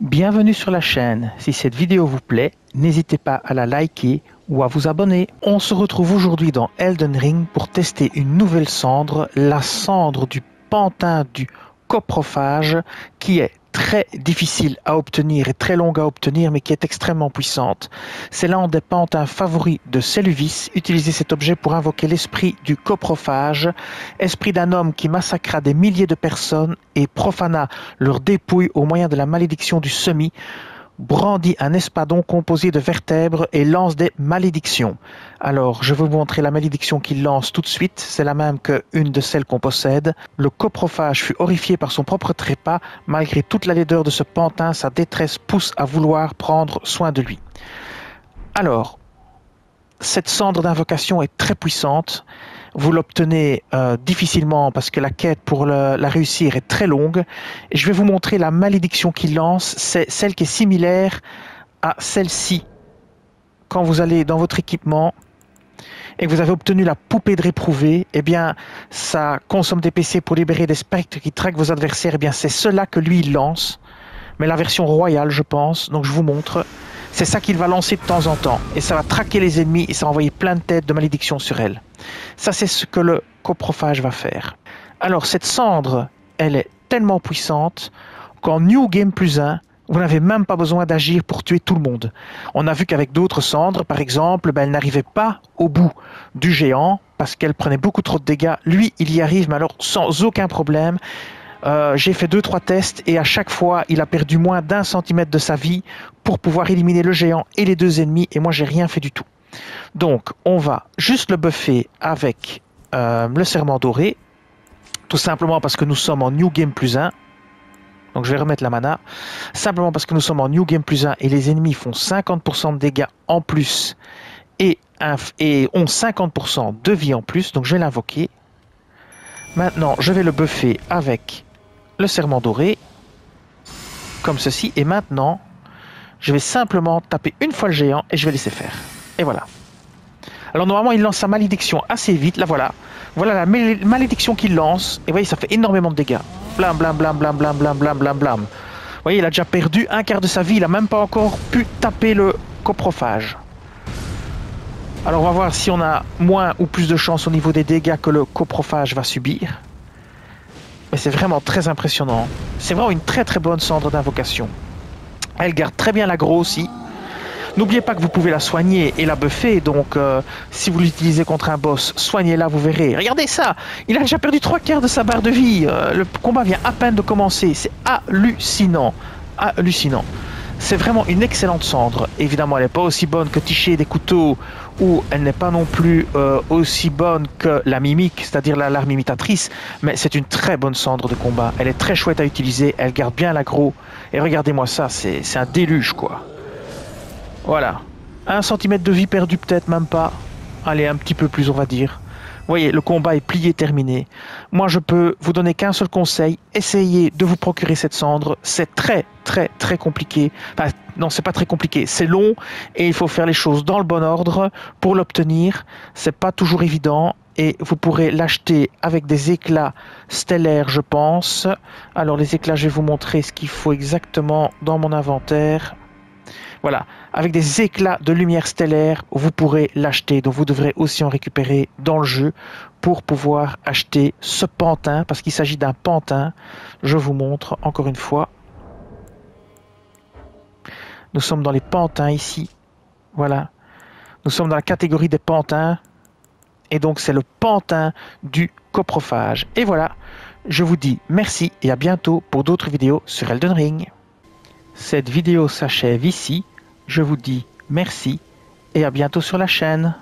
Bienvenue sur la chaîne. Si cette vidéo vous plaît, n'hésitez pas à la liker ou à vous abonner. On se retrouve aujourd'hui dans Elden Ring pour tester une nouvelle cendre, la cendre du pantin du coprophage qui est très difficile à obtenir et très longue à obtenir, mais qui est extrêmement puissante. C'est l'un des pantins favoris de Celluvis. Utilisez cet objet pour invoquer l'esprit du coprophage, esprit d'un homme qui massacra des milliers de personnes et profana leur dépouille au moyen de la malédiction du semi brandit un espadon composé de vertèbres et lance des malédictions. Alors, je vais vous montrer la malédiction qu'il lance tout de suite. C'est la même que une de celles qu'on possède. Le coprophage fut horrifié par son propre trépas. Malgré toute la laideur de ce pantin, sa détresse pousse à vouloir prendre soin de lui. Alors, cette cendre d'invocation est très puissante. Vous l'obtenez euh, difficilement parce que la quête pour la réussir est très longue. Et je vais vous montrer la malédiction qu'il lance. C'est celle qui est similaire à celle-ci. Quand vous allez dans votre équipement et que vous avez obtenu la poupée de réprouvé, eh bien, ça consomme des PC pour libérer des spectres qui traquent vos adversaires. Eh bien, c'est cela que lui, il lance. Mais la version royale, je pense. Donc, je vous montre. C'est ça qu'il va lancer de temps en temps. Et ça va traquer les ennemis et ça va envoyer plein de têtes de malédiction sur elles. Ça, c'est ce que le coprophage va faire. Alors, cette cendre, elle est tellement puissante qu'en New Game plus 1, vous n'avez même pas besoin d'agir pour tuer tout le monde. On a vu qu'avec d'autres cendres, par exemple, ben, elle n'arrivait pas au bout du géant parce qu'elle prenait beaucoup trop de dégâts. Lui, il y arrive, mais alors sans aucun problème. Euh, j'ai fait deux trois tests et à chaque fois il a perdu moins d'un centimètre de sa vie pour pouvoir éliminer le géant et les deux ennemis et moi j'ai rien fait du tout. Donc on va juste le buffer avec euh, le serment doré, tout simplement parce que nous sommes en New Game plus 1. Donc je vais remettre la mana. Simplement parce que nous sommes en New Game plus 1 et les ennemis font 50% de dégâts en plus et, et ont 50% de vie en plus. Donc je vais l'invoquer. Maintenant je vais le buffer avec le serment doré, comme ceci, et maintenant, je vais simplement taper une fois le géant et je vais laisser faire. Et voilà. Alors normalement, il lance sa malédiction assez vite, là voilà. Voilà la malédiction qu'il lance, et vous voyez, ça fait énormément de dégâts. Blam, blam, blam, blam, blam, blam, blam, blam, blam. Vous voyez, il a déjà perdu un quart de sa vie, il a même pas encore pu taper le coprophage. Alors on va voir si on a moins ou plus de chance au niveau des dégâts que le coprophage va subir. Mais c'est vraiment très impressionnant. C'est vraiment une très très bonne cendre d'invocation. Elle garde très bien l'agro aussi. N'oubliez pas que vous pouvez la soigner et la buffer, donc euh, si vous l'utilisez contre un boss, soignez-la, vous verrez. Regardez ça Il a déjà perdu trois quarts de sa barre de vie. Euh, le combat vient à peine de commencer. C'est hallucinant. Hallucinant. C'est vraiment une excellente cendre. Évidemment, elle n'est pas aussi bonne que ticher des couteaux ou elle n'est pas non plus euh, aussi bonne que la mimique, c'est-à-dire l'alarme imitatrice, mais c'est une très bonne cendre de combat. Elle est très chouette à utiliser, elle garde bien l'aggro. Et regardez-moi ça, c'est un déluge quoi. Voilà. Un centimètre de vie perdu peut-être même pas. Allez, un petit peu plus on va dire voyez, le combat est plié, terminé. Moi, je peux vous donner qu'un seul conseil. Essayez de vous procurer cette cendre. C'est très, très, très compliqué. Enfin, non, c'est pas très compliqué. C'est long et il faut faire les choses dans le bon ordre pour l'obtenir. C'est pas toujours évident et vous pourrez l'acheter avec des éclats stellaires, je pense. Alors, les éclats, je vais vous montrer ce qu'il faut exactement dans mon inventaire. Voilà, avec des éclats de lumière stellaire, vous pourrez l'acheter. Donc vous devrez aussi en récupérer dans le jeu pour pouvoir acheter ce pantin, parce qu'il s'agit d'un pantin. Je vous montre encore une fois. Nous sommes dans les pantins ici. Voilà. Nous sommes dans la catégorie des pantins. Et donc c'est le pantin du coprophage. Et voilà, je vous dis merci et à bientôt pour d'autres vidéos sur Elden Ring. Cette vidéo s'achève ici. Je vous dis merci et à bientôt sur la chaîne.